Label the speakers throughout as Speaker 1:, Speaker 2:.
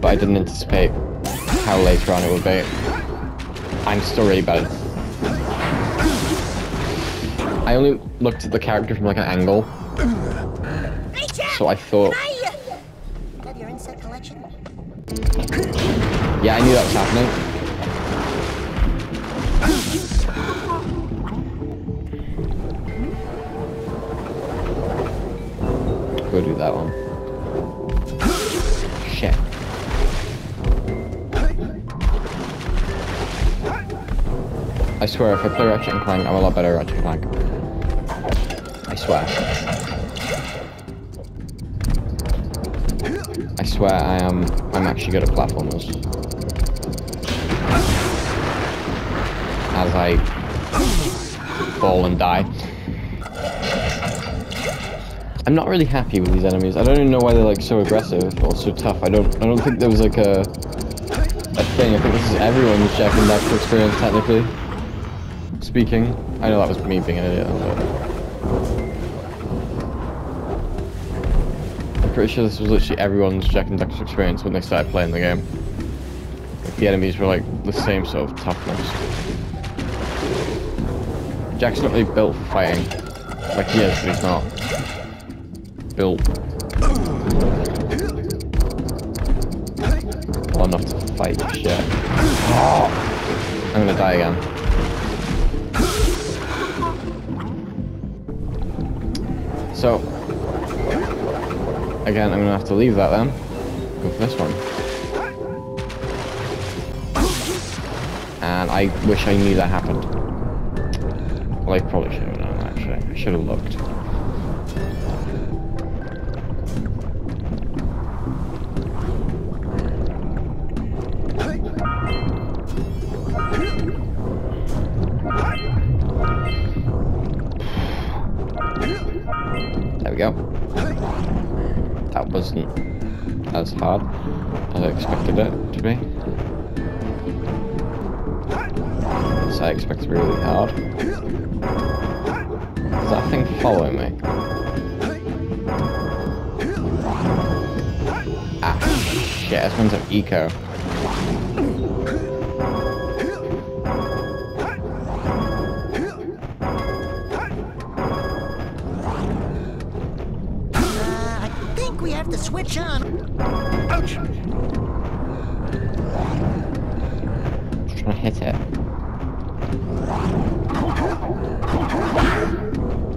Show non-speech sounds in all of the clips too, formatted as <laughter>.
Speaker 1: But I didn't anticipate how later on it would be. I'm still really bad. I only looked at the character from like an angle. So I thought-? Yeah, I knew that was happening. Go do that one. Swear, if I play Ratchet and Clank, I'm a lot better at Ratchet and Clank. I swear. I swear I am I'm actually good at platformers. As I fall and die. I'm not really happy with these enemies. I don't even know why they're like so aggressive or so tough. I don't I don't think there was like a a thing. I think this is everyone's Jak and Daxter experience technically. Speaking. I know that was me being an idiot, but I'm pretty sure this was literally everyone's Jak and Daxter experience when they started playing the game. Like, the enemies were like the same sort of toughness. Jak's not really built for fighting. Like he is, but he's not built well enough to fight shit. I'm gonna die again. So, again, I'm gonna have to leave that then. Go for this one. And I wish I knew that happened. Well, I probably should have known, actually. I should have looked. That wasn't as hard as I expected it to be. So I expect it to be really hard. Is that thing following me? Ah, shit, this one's an eco.
Speaker 2: Switch on. Ouch!
Speaker 1: Just trying to hit it.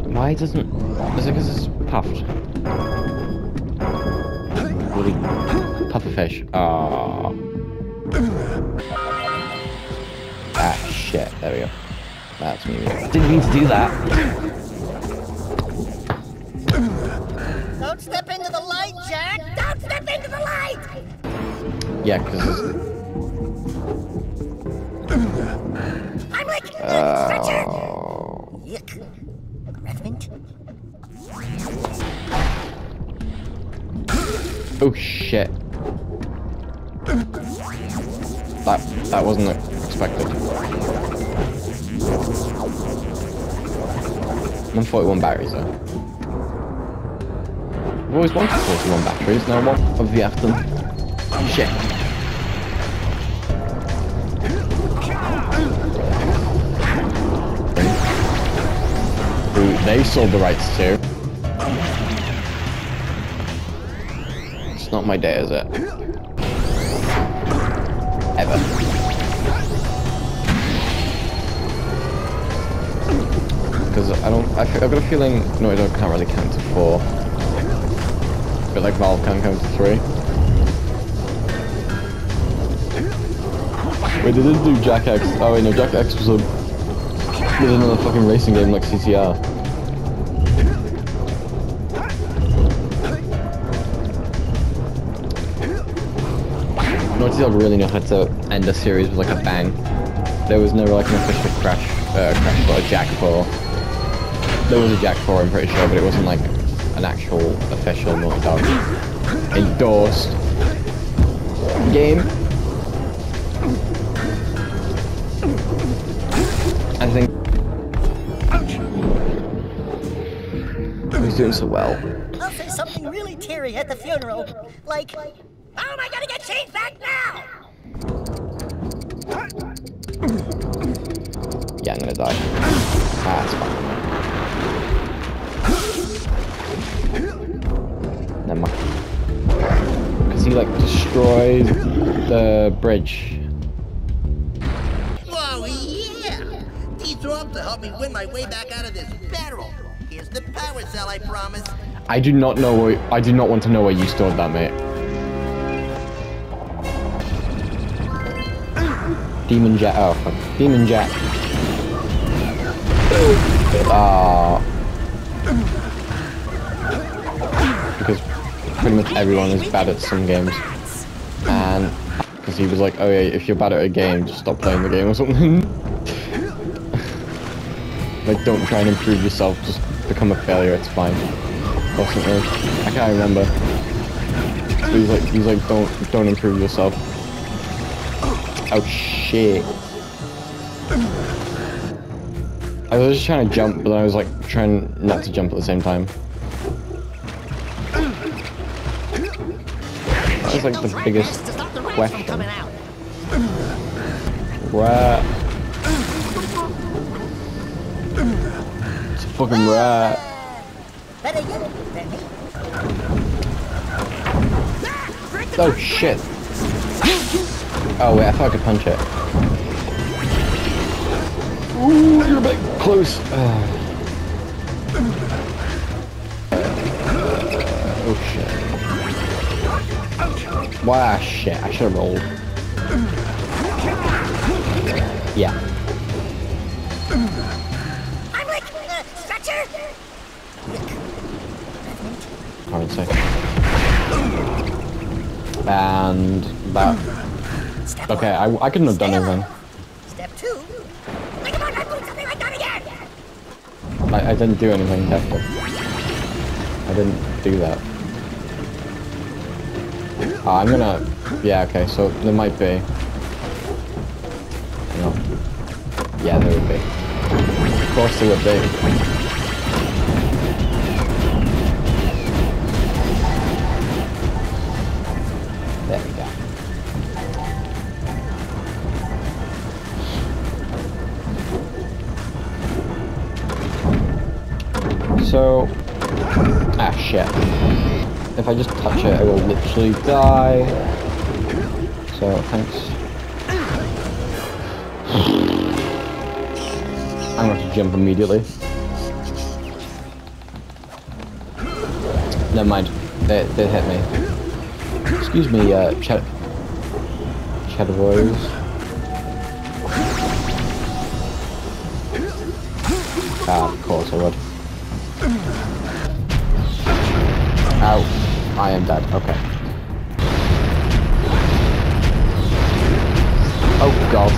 Speaker 1: Why doesn't... Is it because it's puffed? Bloody pufferfish. Ah. Ah, shit. There we go. That's me. Didn't mean to do that.
Speaker 2: Don't step into the light, Jak! Don't step into the light!
Speaker 1: Yeah, because...
Speaker 2: I'm oh. stretcher!
Speaker 1: Oh.
Speaker 2: Yuck. Revenant?
Speaker 1: Oh, shit. That, that wasn't expected. 141 batteries though. I've always wanted 41 batteries, now what you have them? Shit. They sold the rights to. It's not my day, is it? Ever. Because I don't, I, have got a feeling Naughty Dog can't really count to four. But like Valve can't count to three. Wait, they didn't do Jak X. Oh wait, no, Jak X was a was another fucking racing game like CTR. Naughty Dog really know how to end a series with like a bang. There was never like an official Crash, uh, Crash, but a Jak 4. There was a Jak 4, I'm pretty sure, but it wasn't like an actual official Naughty Dog endorsed game. I think. he's doing so well.
Speaker 2: I'll say something really teary at the funeral. Like, "How am I gonna get changed back now?
Speaker 1: Yeah, I'm gonna die. Ah, it's fine. Never mind. Because he, like, destroyed the bridge.
Speaker 3: Whoa, yeah! These are up to help me win my way back out of this barrel. Here's the power cell, I promise.
Speaker 1: I do not know where, I do not want to know where you stored that, mate. Demon Jet, oh fuck. Demon Jet. Ah. Because pretty much everyone is bad at some games. And because he was like, oh yeah, if you're bad at a game, just stop playing the game or something. <laughs> like don't try and improve yourself, just become a failure, it's fine. Or something. I can't remember. He's like, he's like, don't, don't improve yourself. Oh shit. I was just trying to jump, but I was like trying not to jump at the same time. Was like the biggest question. Rat. It's fucking
Speaker 2: me.
Speaker 1: Oh shit. Oh wait, I thought I could punch it. Ooh, you're a bit close. Ah. oh shit. Wow, shit. I should have rolled. Yeah.
Speaker 2: I'm like, uh, stretcher.
Speaker 1: Currency. And that.
Speaker 2: Step
Speaker 1: Okay. I, I couldn't have done anything.
Speaker 2: Step two. Think about not doing something like that again.
Speaker 1: I, I didn't do anything, Hector. I didn't do that. Uh, I'm gonna... Yeah, okay, so there might be... No. Yeah, there would be. Of course there would be. There we go. So, ah shit. If I just touch it, I will literally die. So, thanks. I'm going to jump immediately. Never mind. They, they hit me. Excuse me, uh. Cheddar Boys. Ah, of course I would. Ow. I am dead. Okay. Oh god.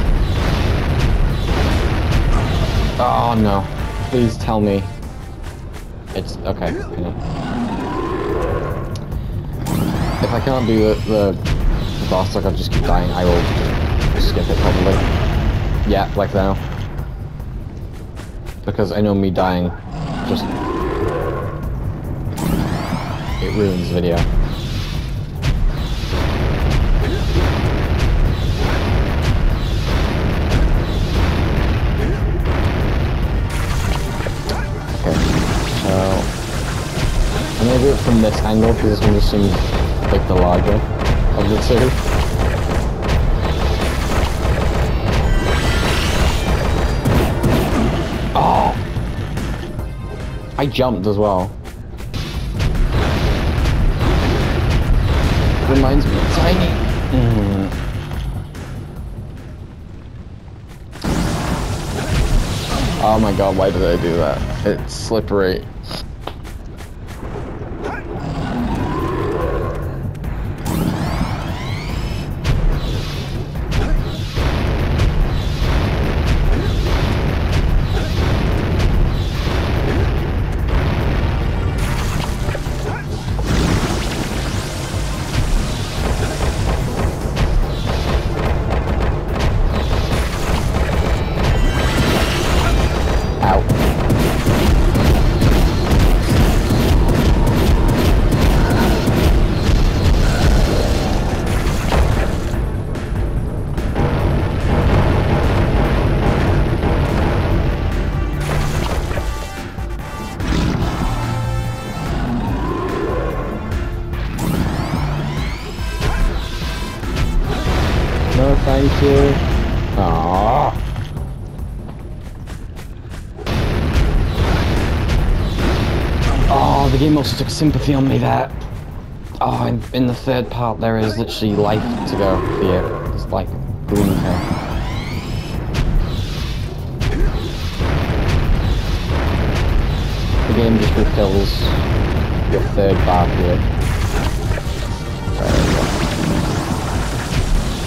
Speaker 1: Oh no. Please tell me. It's okay. If I can't do the, the boss, like I'll just keep dying, I will skip it probably. Yeah, like now. Because I know me dying just ruins video. I'm gonna do it from this angle because this one just seems like the larger of the two. Oh! I jumped as well. Reminds me of Tiny. Mm. Oh my god, why did I do that? It's slippery. No, thank you. Ah. Oh, the game also took sympathy on me there. Oh, in, in the third part there is literally life to go Yeah. It's like green here. The game just refills your third bar here.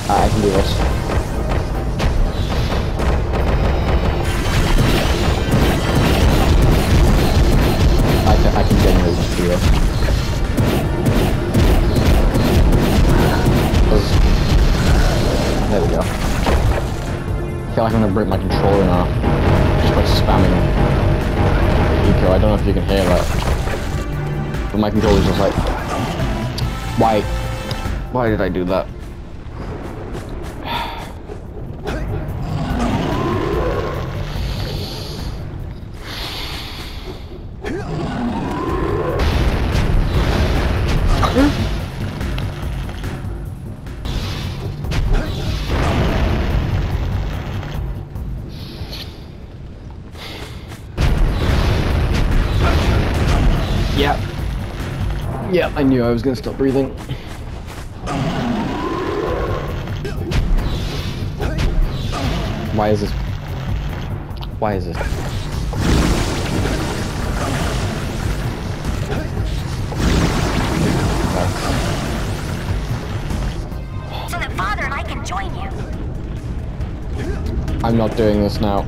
Speaker 1: Ah, I can do this. I can, I can genuinely just do this. 'Cause- There we go. I feel like I'm gonna break my controller now. Just by spamming eco. I don't know if you can hear that. But my controller's just like... Why? Why did I do that? Yep. Yep, I knew I was gonna stop breathing. Why is this? Why is this?
Speaker 2: So that Father and I can join you.
Speaker 1: I'm not doing this now.